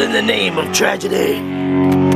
in the name of tragedy.